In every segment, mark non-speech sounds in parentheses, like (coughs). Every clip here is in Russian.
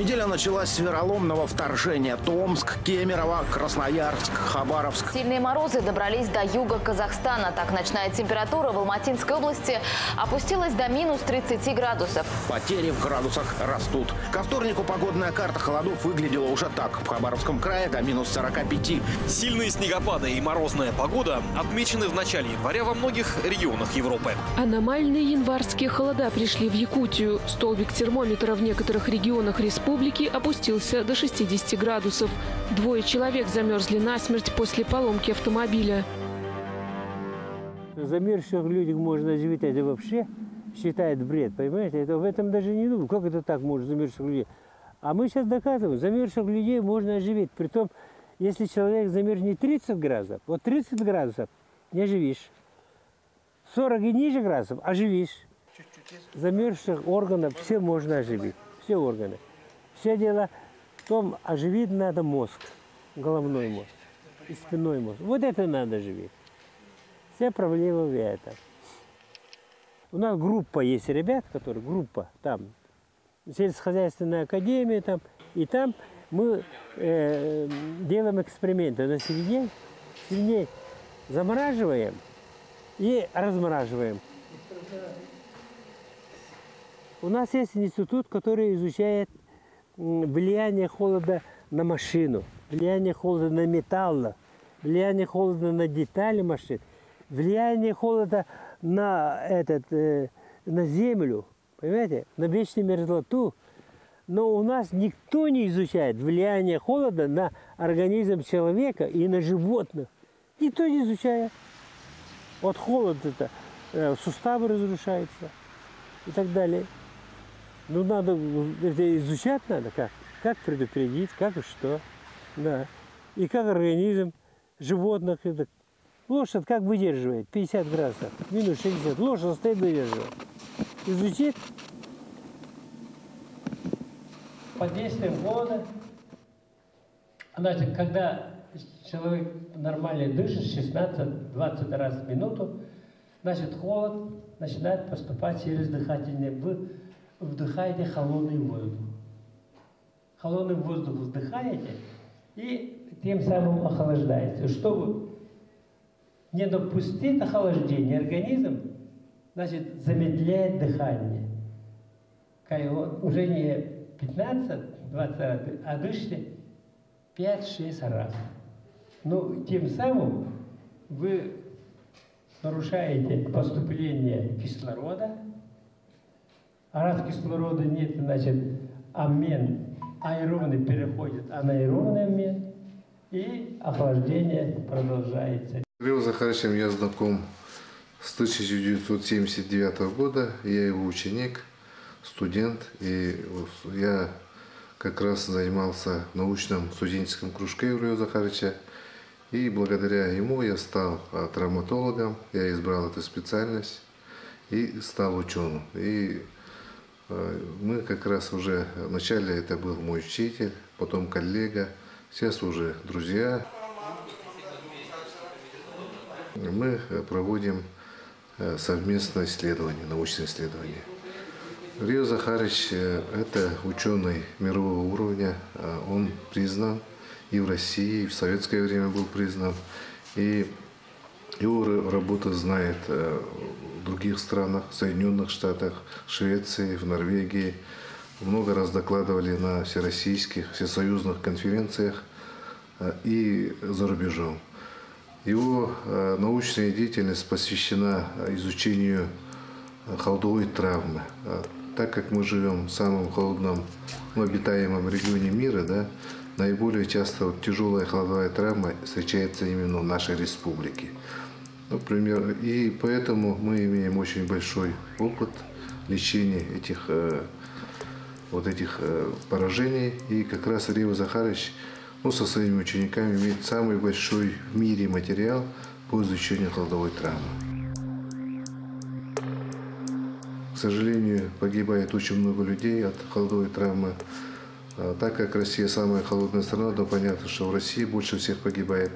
Неделя началась с вероломного вторжения. Томск, Кемерово, Красноярск, Хабаровск. Сильные морозы добрались до юга Казахстана. Так ночная температура в Алматинской области опустилась до минус 30 градусов. Потери в градусах растут. Ко вторнику погодная карта холодов выглядела уже так. В Хабаровском крае до минус 45. Сильные снегопады и морозная погода отмечены в начале января во многих регионах Европы. Аномальные январские холода пришли в Якутию. Столбик термометра в некоторых регионах республики опустился до 60 градусов. Двое человек замерзли насмерть после поломки автомобиля. Замерзших людях можно оживить, это вообще считает бред, понимаете? Это в этом даже не думаю. Как это так может замерзших людей? А мы сейчас доказываем, замерзших людей можно оживить. Притом, если человек замерзнет 30 градусов, вот 30 градусов не оживишь. 40 и ниже градусов оживишь. Замерзших органов все можно оживить. Все органы. Все дело в том, оживить надо мозг, головной мозг и спинной мозг. Вот это надо оживить. Вся проблема в этом. У нас группа есть ребят, которые группа там, сельскохозяйственная академия там, и там мы э, делаем эксперименты на свиней, свиней замораживаем и размораживаем. У нас есть институт, который изучает влияние холода на машину, влияние холода на металл, влияние холода на детали машин, влияние холода на, этот, э, на землю, понимаете, на вечную мерзлоту. Но у нас никто не изучает влияние холода на организм человека и на животных. Никто не изучает. Вот холод это, э, суставы разрушаются и так далее. Ну, надо, это изучать надо, как, как предупредить, как и что, да. И как организм животных, это, лошадь как выдерживает, 50 градусов, минус 60, лошадь стоит выдерживает. Изучить. Под действием холода, значит, когда человек нормально дышит 16-20 раз в минуту, значит, холод начинает поступать через дыхательные вдыхаете холодный воздух. Холодный воздух вдыхаете и тем самым охлаждаете. Чтобы не допустить охлаждения организм, значит, замедляет дыхание. Уже не 15-20 раз, а дышите 5-6 раз. Ну, тем самым вы нарушаете поступление кислорода, а раз кислорода нет, значит, обмен аэробный переходит анаэробный обмен, и охлаждение продолжается. Кирилл Захаровичем я знаком с 1979 года. Я его ученик, студент, и я как раз занимался в научном студенческом кружке Юрия Захаровича. И благодаря ему я стал травматологом, я избрал эту специальность и стал ученым. И мы как раз уже, вначале это был мой учитель, потом коллега, сейчас уже друзья. Мы проводим э, совместное исследование, научное исследование. Рио Захарович э, – это ученый мирового уровня, он признан и в России, и в советское время был признан. И его работа знает в других странах, в Соединенных Штатах, Швеции, в Норвегии. Много раз докладывали на всероссийских, всесоюзных конференциях э, и за рубежом. Его э, научная деятельность посвящена изучению э, холодовой травмы. Так как мы живем в самом холодном, ну, обитаемом регионе мира, да, наиболее часто вот, тяжелая холодовая травма встречается именно в нашей республике. Например, и поэтому мы имеем очень большой опыт лечения этих э, вот этих э, поражений. И как раз Рива Захарович ну, со своими учениками имеет самый большой в мире материал по изучению холодовой травмы. К сожалению, погибает очень много людей от холодовой травмы. А так как Россия самая холодная страна, то понятно, что в России больше всех погибает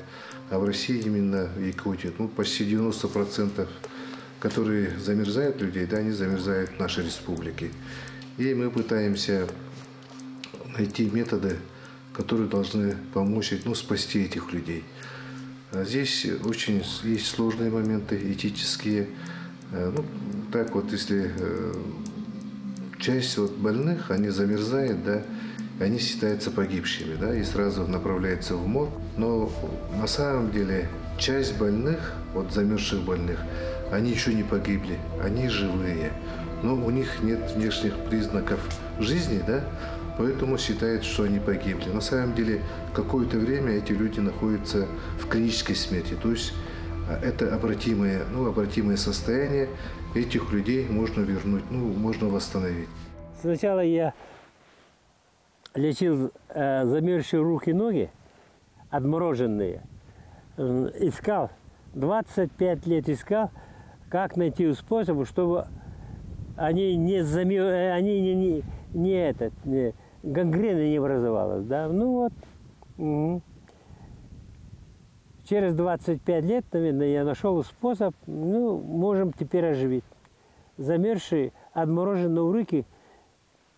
а в России именно в Якутии, ну, почти 90%, которые замерзают людей, да, они замерзают в нашей республике. И мы пытаемся найти методы, которые должны помочь ну, спасти этих людей. А здесь очень есть сложные моменты этические. Э, ну, так вот, если э, часть вот больных, они замерзают, да, они считаются погибшими, да, и сразу направляются в морг. Но на самом деле часть больных, вот замерзших больных, они еще не погибли, они живые. Но у них нет внешних признаков жизни, да, поэтому считают, что они погибли. На самом деле какое-то время эти люди находятся в клинической смерти, то есть а, это обратимое, ну, обратимое состояние, этих людей можно вернуть, ну, можно восстановить. Сначала я лечил э, замерзшие руки и ноги, отмороженные. Э, Искал, 25 лет искал, как найти способ, чтобы они не замер... э, они не, не, не этот, не, гангрена не образовалась, да. Ну вот. мгм. Через 25 лет, наверное, я нашел способ, ну, можем теперь оживить. Замерзшие, отмороженные руки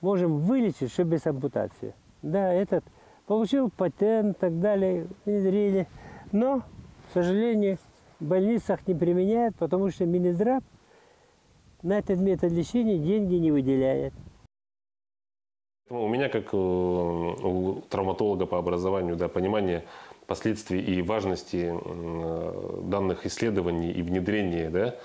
можем вылечить, что без ампутации. Да, этот получил патент и так далее, внедрили. Но, к сожалению, в больницах не применяют, потому что Минздрав на этот метод лечения деньги не выделяет. У меня, как э, у травматолога по образованию, да, понимание последствий и важности э, данных исследований и внедрения, да,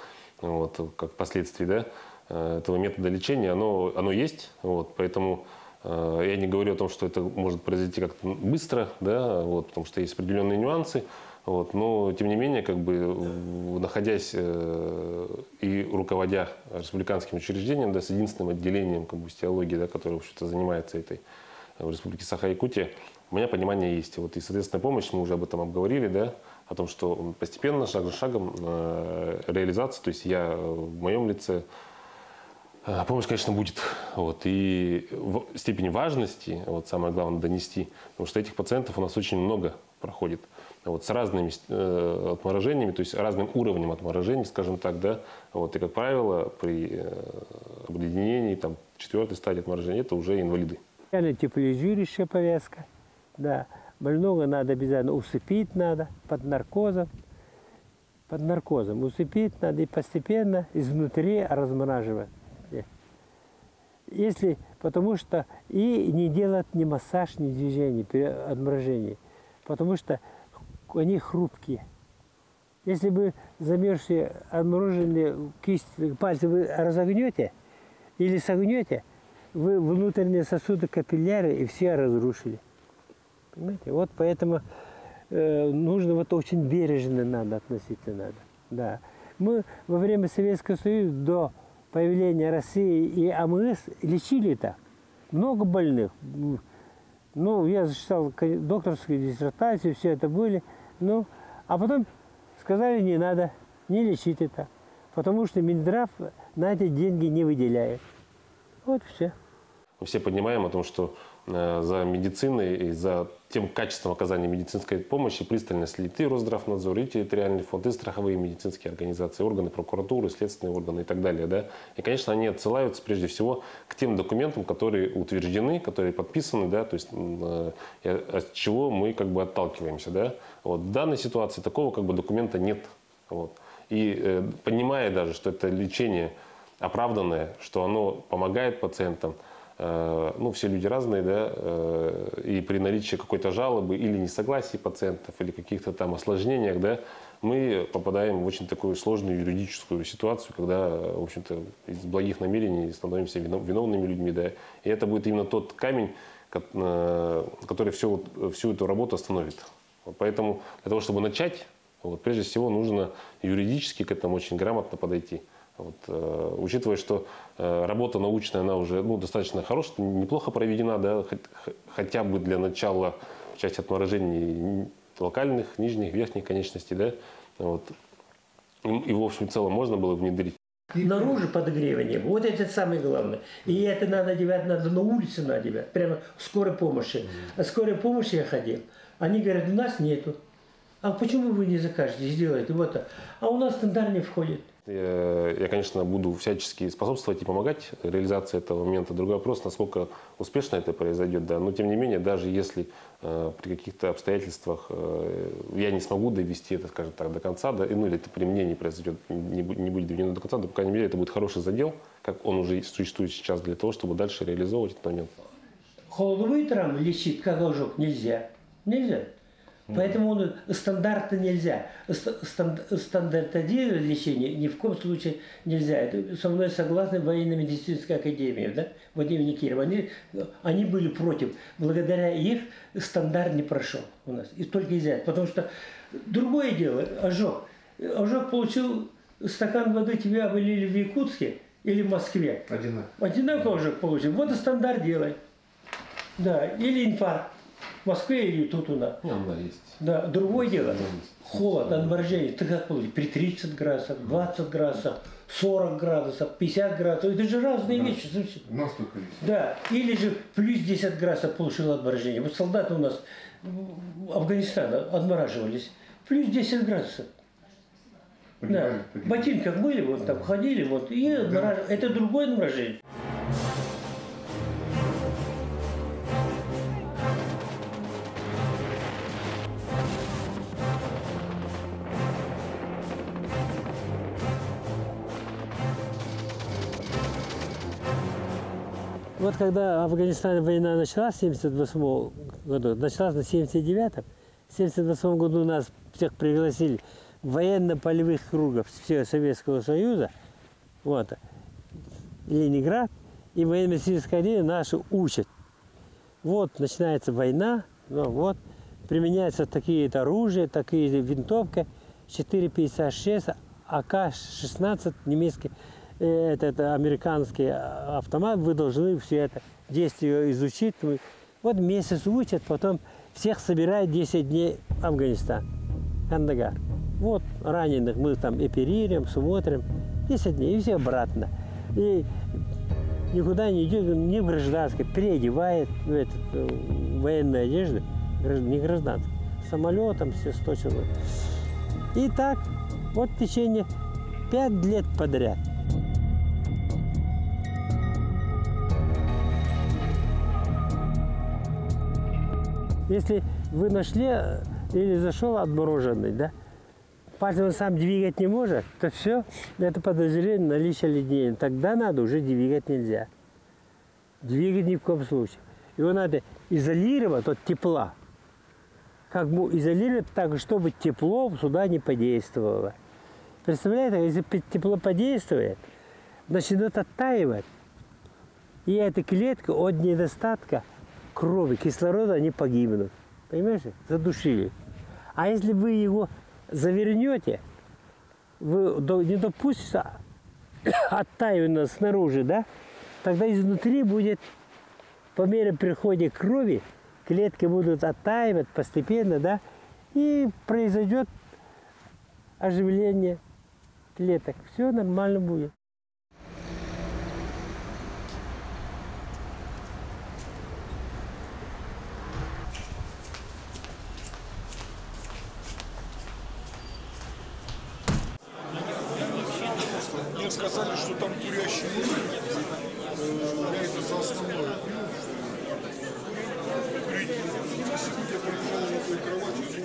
вот, как последствий, да, этого метода лечения, оно, оно есть, вот, поэтому э, я не говорю о том, что это может произойти как-то быстро, да, вот, потому что есть определенные нюансы, вот, но тем не менее, как бы, находясь э, и руководя республиканским учреждением, да, с единственным отделением как бы, стеологии, да, которое, в общем-то, занимается этой э, в Республике Саха-Якутия, у меня понимание есть. Вот, и, соответственно, помощь, мы уже об этом обговорили, да, о том, что постепенно, шаг за шагом э, реализация, то есть я э, в моем лице Помощь, конечно, будет. Вот. И степень важности, вот самое главное, донести, потому что этих пациентов у нас очень много проходит. Вот, с разными э, отморожениями, то есть разным уровнем отморожений, скажем так, да. Вот, и, как правило, при э, обледенении, там, четвертой стадии отморожения, это уже инвалиды. Реально теплоизжирующая повязка. Да. Больного надо обязательно усыпить надо под наркозом. Под наркозом усыпить надо и постепенно изнутри размораживать. Если, потому что и не делать ни массаж, ни движений при отморожении. Потому что они хрупкие. Если вы замерзшие, отмороженные кисть, пальцы вы разогнете или согнете, вы внутренние сосуды капилляры и все разрушили. Понимаете? Вот поэтому э, нужно вот очень бережно надо относиться надо. Да. Мы во время Советского Союза до появления России и АМС лечили так. Много больных. Ну, я зачитал докторскую диссертацию, все это были. Ну, а потом сказали, не надо, не лечить это. Потому что Минздрав на эти деньги не выделяет. Вот все. Мы все понимаем о том, что э, за медициной и за тем качеством оказания медицинской помощи пристально следит и Росздравнадзор, и территориальный фонд, и страховые медицинские организации, органы прокуратуры, следственные органы и так далее. Да? И, конечно, они отсылаются прежде всего к тем документам, которые утверждены, которые подписаны, да, то есть э, от чего мы как бы отталкиваемся. Да? Вот. В данной ситуации такого как бы документа нет. Вот. И э, понимая даже, что это лечение оправданное, что оно помогает пациентам, ну, все люди разные, да, э, и при наличии какой-то жалобы или несогласия пациентов, или каких-то там осложнениях, да, мы попадаем в очень такую сложную юридическую ситуацию, когда, в общем-то, из благих намерений становимся вино- виновными людьми, да, и это будет именно тот камень, э, который всю, всю эту работу остановит. Поэтому для того, чтобы начать, вот, прежде всего нужно юридически к этому очень грамотно подойти. Вот, э, учитывая, что э, работа научная, она уже ну, достаточно хорошая, неплохо проведена, да, хот- х- хотя бы для начала в части отморожений локальных, нижних, верхних конечностей, да, вот. И, и, в общем, в целом можно было внедрить. Наружу подогревание, вот это самое главное. И это надо одевать, надо на улице надевать, прямо в скорой помощи. А скорой помощи я ходил. Они говорят, у нас нету. А почему вы не закажете, сделаете? Вот. так. А у нас стандарт не входит. Я, конечно, буду всячески способствовать и помогать реализации этого момента. Другой вопрос, насколько успешно это произойдет. Да. Но, тем не менее, даже если э, при каких-то обстоятельствах э, я не смогу довести это, скажем так, до конца, да, ну, или это при мне не произойдет, не, не будет доведено до конца, то, по крайней мере, это будет хороший задел, как он уже существует сейчас, для того, чтобы дальше реализовывать этот момент. Холодовые травмы лечить как ожог нельзя. Нельзя. Поэтому он стандартно нельзя. Ст- стан- Стандартизировать лечение ни в коем случае нельзя. Это со мной согласны военно-медицинская академия, да? Имени Кирова. Они, они были против. Благодаря их стандарт не прошел у нас. И только из-за этого. Потому что другое дело, ожог. Ожог получил стакан воды, тебя вылили в Якутске или в Москве. Одинаково. Одинаково же получим. Вот и стандарт делай. Да, или инфаркт. В Москве или тут у нас. Да, другое дело. Холод, отморожение. Ты как получишь? При 30 градусах, 20 градусах, 40 градусов, 50 градусов. Это же разные вещи совсем. У нас только есть. Да, или же плюс 10 градусов получил отморожение. Вот солдаты у нас в Афганистане отмораживались. Плюс 10 градусов. Да. Погибали, В погибали. ботинках были, вот там ходили, вот, и отмораж- Это другое отморожение. Вот когда Афганистан война началась в 78 году, началась на 79-м, в 78 году нас всех пригласили в военно-полевых кругов всего Советского Союза, вот, Ленинград, и военно-медицинская академия наши учат. Вот начинается война, ну вот, применяются такие-то оружия, такие винтовки, 4,56, АК-16 немецкий, э, этот американский автомат, вы должны все это действие изучить. Вот месяц учат, потом всех собирают 10 дней Афганистан, Кандагар. Вот раненых мы там оперируем, смотрим, 10 дней, и все обратно. И никуда не идет, не в гражданской, переодевает в этот, э, военные одежды, гражд- не гражданской, самолетом все 100 человек. И так вот в течение 5 лет подряд. Если вы нашли э, или зашел отмороженный, да, пальцем он сам двигать не может, то все, это подозрение на наличие леднения. Тогда надо уже двигать нельзя. Двигать ни в коем случае. Его надо изолировать от тепла. Как бы изолировать так, чтобы тепло сюда не подействовало. Представляете, если тепло подействует, начнет оттаивать. И эта клетка от недостатка крови, кислорода, они погибнут. Понимаете? Задушили. А если вы его завернете, вы не допустите (coughs) оттаивания снаружи, да, тогда изнутри будет, по мере прихода крови, клетки будут оттаивать постепенно, да, и произойдет оживление клеток. Все нормально будет. Мне сказали, что там курящий мужик. Э, Я это за основное.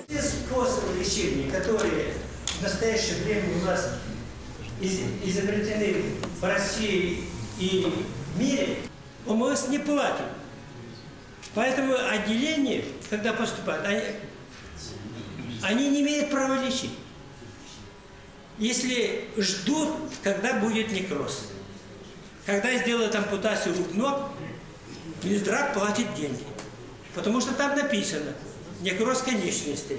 Те способы лечения, которые в настоящее время у нас из- изобретены в России и в мире, ОМС не платит. Поэтому отделение, когда поступают, они, они не имеют права лечить. Если ждут, когда будет некроз. Когда сделают ампутацию рук, ног, Минздрав платит деньги. Потому что там написано некроз конечностей.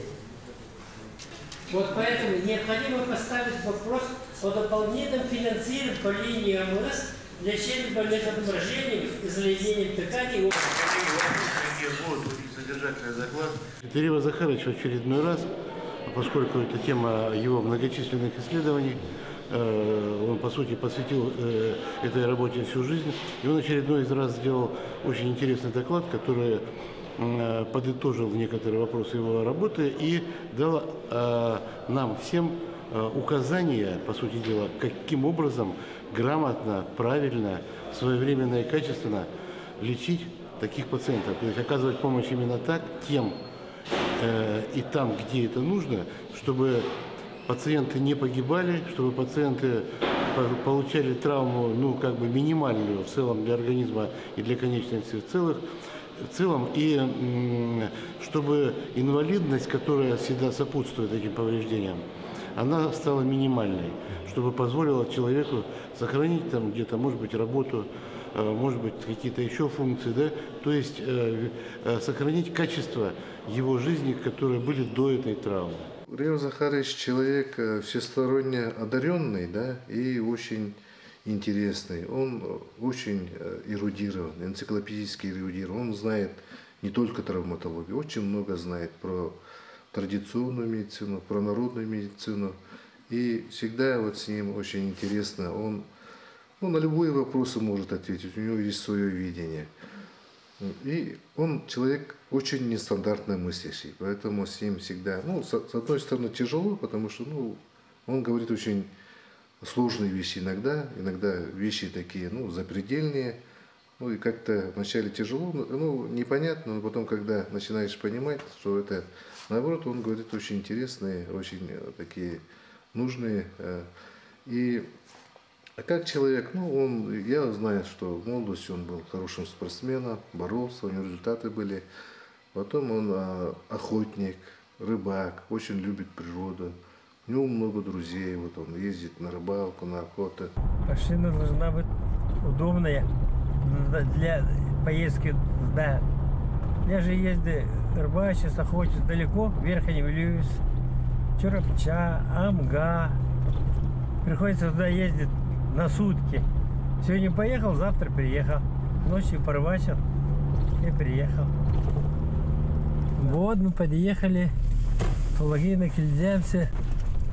Вот поэтому необходимо поставить вопрос о дополнительном финансировании по линии для лечения больных отморожением и заледнением тканей. содержательный доклад. Терива Захарович в очередной раз, поскольку это тема его многочисленных исследований, э, он, по сути, посвятил э, этой работе всю жизнь, и он очередной раз сделал очень интересный доклад, который э, подытожил некоторые вопросы его работы и дал нам всем указания, по сути дела, каким образом грамотно, правильно, своевременно и качественно лечить таких пациентов. То есть оказывать помощь именно так, тем и там, где это нужно, чтобы пациенты не погибали, чтобы пациенты получали травму, ну, как бы минимальную в целом для организма и для конечностей в целых, в целом, и чтобы инвалидность, которая всегда сопутствует этим повреждениям, она стала минимальной, чтобы позволила человеку сохранить там где-то, может быть, работу, э, может быть, какие-то еще функции, да, то есть э, э, сохранить качество его жизни, которые были до этой травмы. Рио Захарович человек всесторонне одаренный, да, и очень интересный. Он очень эрудирован, энциклопедически эрудирован. Он знает не только травматологию, очень много знает про традиционную медицину, про народную медицину. И всегда вот с ним очень интересно. Он ну, на любые вопросы может ответить, у него есть свое видение. И он человек очень нестандартно мыслящий, поэтому с ним всегда, ну, с, с одной стороны тяжело, потому что, ну, он говорит очень сложные вещи иногда, иногда вещи такие, ну, запредельные, ну, и как-то вначале тяжело, ну, непонятно, но потом, когда начинаешь понимать, что это, наоборот, он говорит очень интересные, очень э, такие нужные, э, и а как человек, ну, он, я знаю, что в молодости он был хорошим спортсменом, боролся, у него результаты были. Потом он а, охотник, рыбак, очень любит природу. У него много друзей, вот он ездит на рыбалку, на охоту. Машина должна быть удобная для поездки, да. Я же езжу рыбачусь, охочусь далеко, вверх не влюсь. Чурапча, Амга. Приходится туда ездить на сутки. Сегодня поехал, завтра приехал. Ночью порвачил и приехал. Вот мы подъехали в Лагина Кильдянце.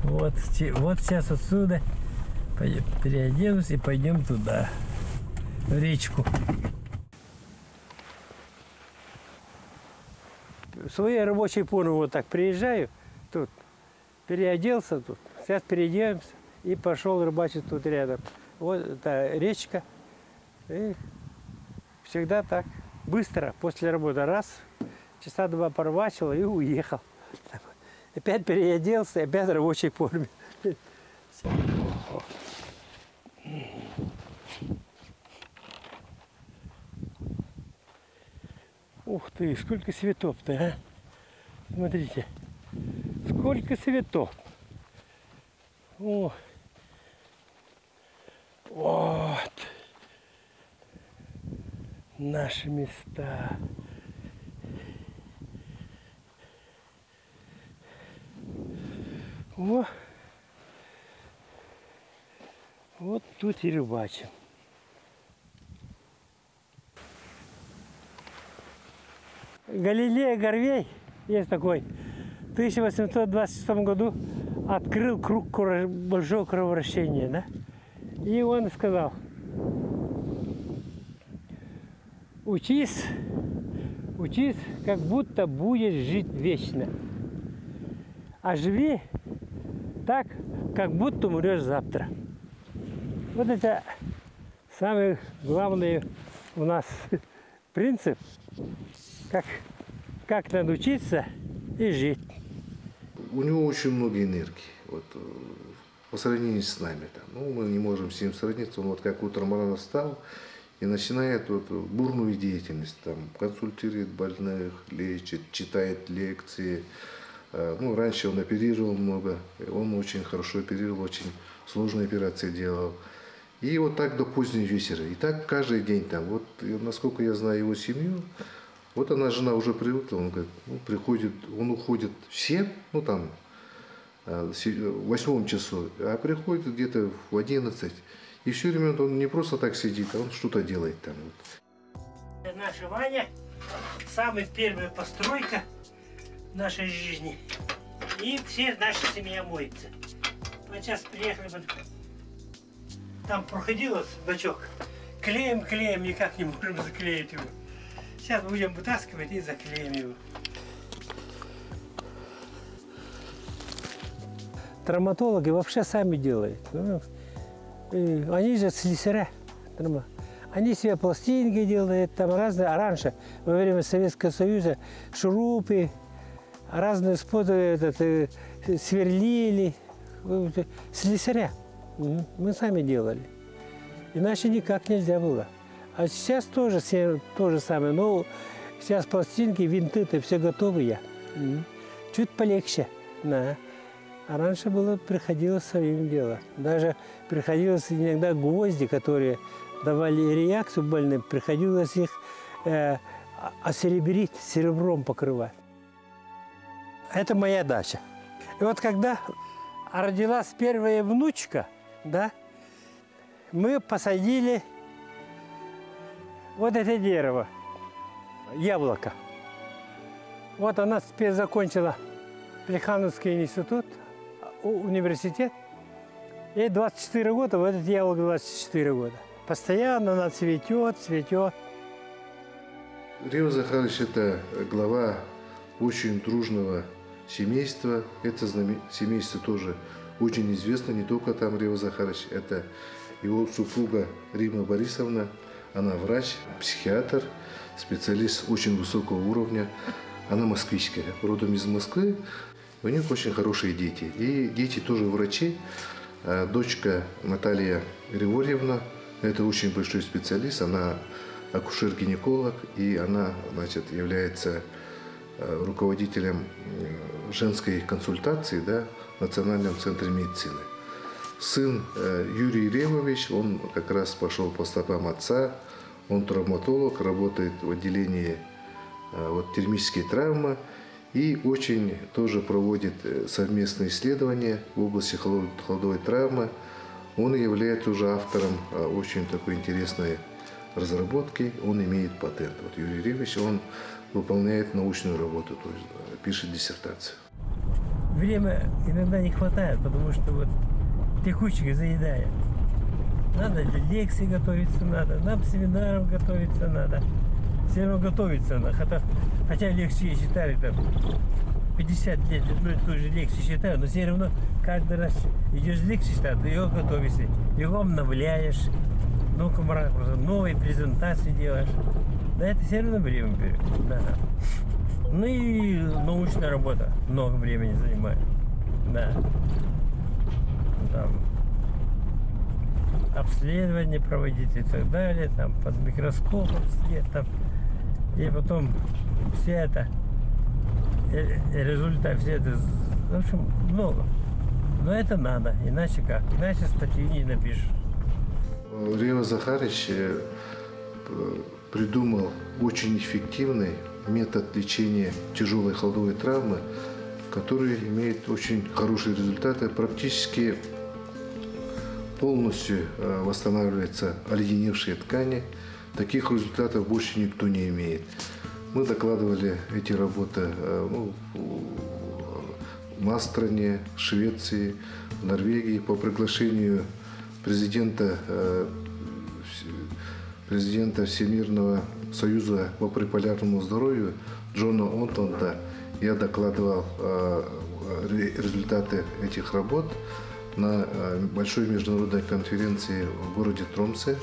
Вот, вот сейчас отсюда переоденусь и пойдем туда, в речку. В своей рабочей форме вот так приезжаю, тут переоделся тут, сейчас переоденемся и пошел рыбачить тут рядом. Вот это речка. И всегда так. Быстро после работы раз, часа два порвачил и уехал. (laughs) Опять переоделся, опять в рабочей форме. (laughs) Ух ты, сколько цветов-то, а? Смотрите, сколько цветов. О, вот. Наши места. О. Вот тут и рыбачим. Галилея Горвей есть такой. В 1826 году открыл круг большого кровообращения, да? И он сказал, учись, учись, как будто будешь жить вечно. А живи так, как будто умрешь завтра. Вот это самый главный у нас (laughs) принцип, как, как надо учиться и жить. У него очень много энергии. Вот, э, по сравнению с нами. Там. Ну, мы не можем с ним сравниться. Он вот как утром рано встал и начинает вот бурную деятельность. Там, консультирует больных, лечит, читает лекции. Э, ну, раньше он оперировал много. Он очень хорошо оперировал, очень сложные операции делал. И вот так до позднего вечера. И так каждый день там. Вот насколько я знаю его семью, вот она, жена уже привыкла, он говорит, ну, приходит, он уходит все, ну там в восьмом часу, а приходит где-то в одиннадцать. И все время он не просто так сидит, а он что-то делает там. Вот. Наша Ваня, самая первая постройка нашей жизни. И все наша семья моется. Вот сейчас приехали, там проходила бачок. Клеем, клеем, никак не можем заклеить его. Сейчас будем вытаскивать и заклеим его. Травматологи вообще сами делают. Ну, они же слесаря. Они себе пластинки делают, там разные. А раньше, во время Советского Союза, шурупы, разные способы этот, э, сверлили. Э, Слесаря. Мы сами делали. Иначе никак нельзя было. А сейчас тоже все то же самое. Но сейчас пластинки, винты-то все готовые. Чуть полегче. Да. А раньше было, приходилось своим дело. Даже приходилось иногда гвозди, которые давали реакцию больным, приходилось их э, а- осеребрить, серебром покрывать. Это моя дача. И вот когда родилась первая внучка, да, мы посадили вот это дерево, яблоко. Вот она теперь закончила Плехановский институт, университет. Ей 24 года, в этот яблоко 24 года. Постоянно она цветет, цветет. Рио Захарович – это глава очень дружного семейства. Это семейство тоже очень известно, не только там Рио Захарович, это его супруга Рима Борисовна. Она врач, психиатр, специалист очень высокого уровня. Она москвичка, родом из Москвы. У них очень хорошие дети. И дети тоже врачи. А Дочка Наталья Григорьевна, это очень большой специалист, она акушер-гинеколог, и она, значит, является э, руководителем э, женской консультации да, в Национальном центре медицины. Сын э, Юрий Левович, он как раз пошел по стопам отца, он травматолог, работает в отделении вот, термические травмы и очень тоже проводит э, совместные исследования в области холод- холодовой травмы. Он является уже автором э, очень такой интересной разработки, он имеет патент. Вот Юрий Левович, он выполняет научную работу, то есть э, пишет диссертацию. Время иногда не хватает, потому что вот текучка заедает. Надо для лекций готовиться надо, нам семинарам готовиться надо. Все равно готовиться надо. Хотя, хотя лекции я читаю там 50 лет одной и той же лекции читаю, но все равно каждый раз идешь лекции читать, ты ее готовишься, его обновляешь, новым ракурсом, новые презентации делаешь. Да это все равно время берет. Да. Ну и научная работа много времени занимает. Да. Там обследование проводить и так далее, там под микроскопом сидеть там. И потом все это, э, э, результат, все это, в общем, много. Но это надо, иначе как? Иначе статью не напишешь. Рио Захарич э, придумал очень эффективный метод лечения тяжелой холодовой травмы, который имеет очень хорошие результаты. Практически полностью восстанавливаются оледеневшие ткани. Таких результатов больше никто не имеет. Мы докладывали эти работы э, ну, в нас стране, Швеции, Норвегии по приглашению президента, э, президента Всемирного союза по приполярному здоровью Джона Онтонта. Я докладывал э, ре- результаты этих работ на большой международной конференции в городе Тромсе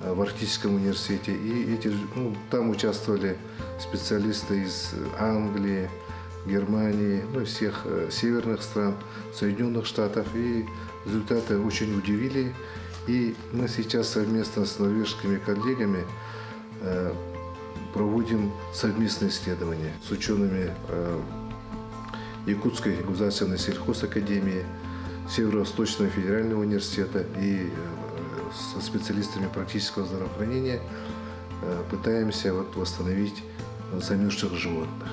в Арктическом университете. И эти, ну, там участвовали специалисты из Англии, Германии, ну, всех э, северных стран, Соединенных Штатов. И результаты очень удивили. И мы сейчас совместно с норвежскими коллегами э, проводим совместные исследования с учеными э, Якутской государственной сельхозакадемии, Северо-Восточного федерального университета и э, со специалистами практического здравоохранения э, пытаемся вот восстановить замерзших животных.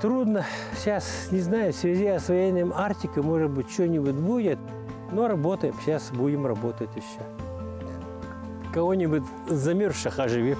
Трудно. Сейчас, не знаю, в связи с освоением Арктики, может быть, что-нибудь будет. Но работаем. Сейчас будем работать еще. Кого-нибудь замерзших оживим.